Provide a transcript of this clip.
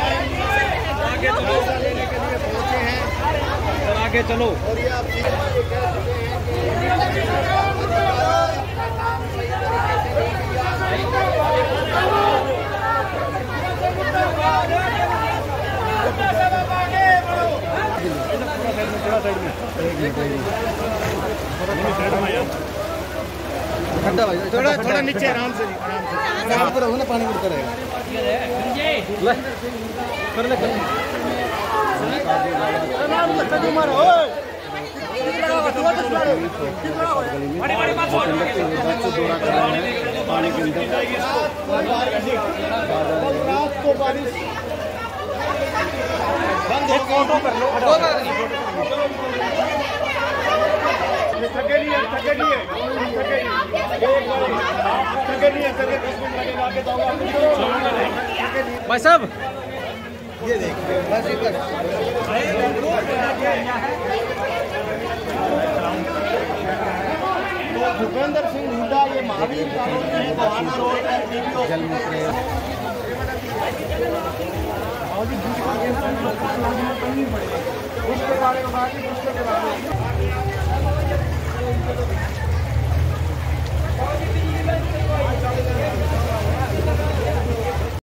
आगे चलो। लेने के लिए पहुँचे हैं सर आगे चलो और ये आप ये कह रहे हैं ठंडा भाई थोड़ा थोड़ा नीचे आराम से आराम से। आराम ना पानी उड़ता रहेगा पानी के अंदर रात को बारिश। बंद हो कर लो थके नहीं है थके नहीं है। थके नहीं है थके नहीं है। थके दस मिनट लगेगा आगे जाओगे भाई साहब। ये देखिए बस। तो भूपेंद्र सिंह हुड्डा ये महावीर कॉलोनी है। गोहाना रोड पर वीडियो। जल मित्र उसके बारे में बात उसके बारे में।